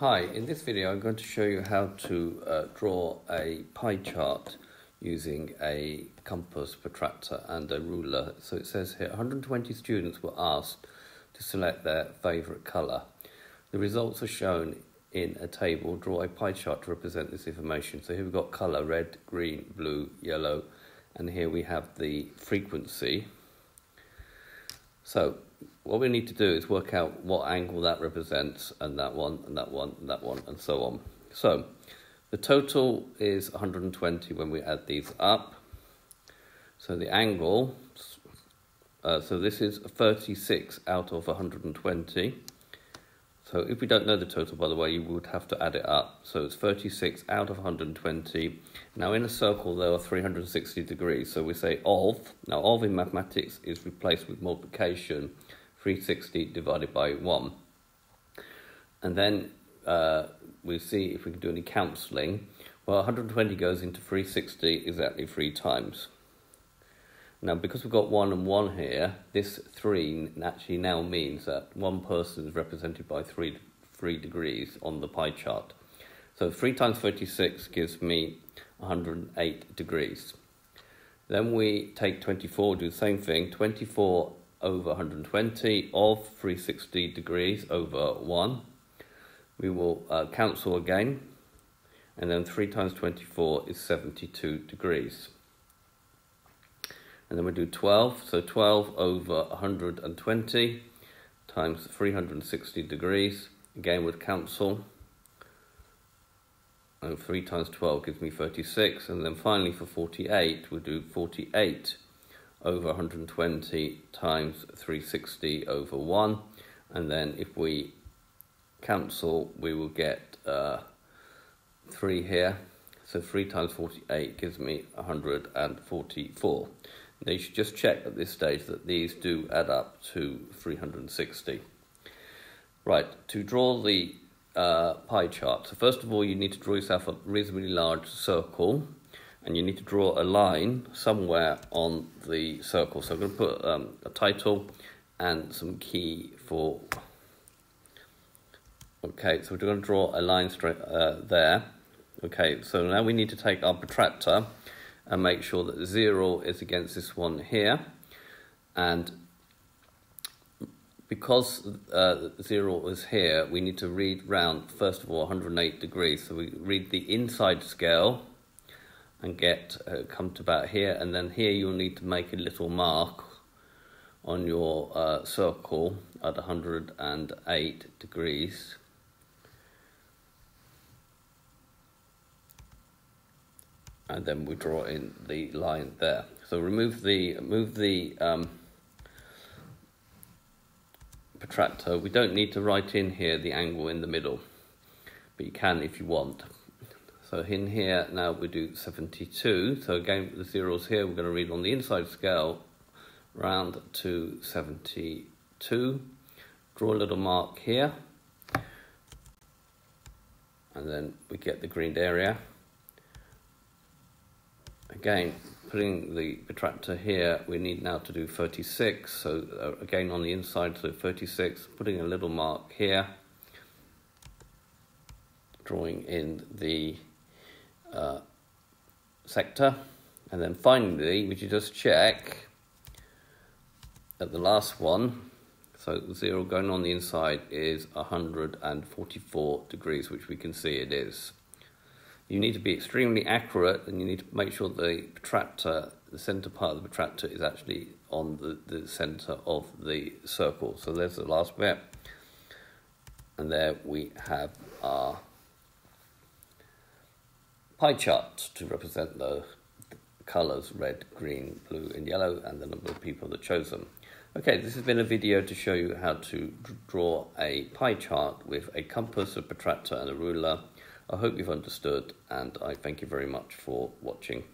Hi, in this video I'm going to show you how to uh, draw a pie chart using a compass, protractor and a ruler. So it says here 120 students were asked to select their favourite colour. The results are shown in a table. Draw a pie chart to represent this information. So here we've got colour, red, green, blue, yellow and here we have the frequency. So what we need to do is work out what angle that represents and that one and that one and that one and so on. So the total is 120 when we add these up. So the angle, uh, so this is 36 out of 120. So if we don't know the total, by the way, you would have to add it up. So it's 36 out of 120. Now in a circle, there are 360 degrees. So we say of. Now of in mathematics is replaced with multiplication, 360 divided by 1. And then uh, we see if we can do any cancelling. Well, 120 goes into 360 exactly three times. Now, because we've got 1 and 1 here, this 3 actually now means that one person is represented by 3, three degrees on the pie chart. So 3 times 36 gives me 108 degrees. Then we take 24, do the same thing, 24 over 120 of 360 degrees over 1. We will uh, cancel again, and then 3 times 24 is 72 degrees and then we do 12. So 12 over 120 times 360 degrees. Again would cancel. And 3 times 12 gives me 36. And then finally for 48, we'll do 48 over 120 times 360 over 1. And then if we cancel, we will get uh, 3 here. So 3 times 48 gives me 144. Now you should just check at this stage that these do add up to 360. Right, to draw the uh, pie chart, so first of all you need to draw yourself a reasonably large circle and you need to draw a line somewhere on the circle. So I'm going to put um, a title and some key for... Okay, so we're going to draw a line straight uh, there. Okay, so now we need to take our protractor and make sure that zero is against this one here. And because uh, zero is here, we need to read round, first of all, 108 degrees. So we read the inside scale and get uh, come to about here. And then here you'll need to make a little mark on your uh, circle at 108 degrees. and then we draw in the line there. So remove the move the um, protractor. We don't need to write in here the angle in the middle, but you can if you want. So in here now we do 72. So again the zeros here we're going to read on the inside scale round to 72. Draw a little mark here. And then we get the greened area again, putting the protractor here, we need now to do 36. So uh, again on the inside, so 36, putting a little mark here, drawing in the uh, sector. And then finally, we should just check at the last one, so zero going on the inside is 144 degrees, which we can see it is you need to be extremely accurate and you need to make sure the protractor, the center part of the protractor is actually on the, the center of the circle. So there's the last bit. And there we have our pie chart to represent the colors red, green, blue and yellow and the number of people that chose them. Okay, this has been a video to show you how to draw a pie chart with a compass, a protractor and a ruler I hope you've understood and I thank you very much for watching.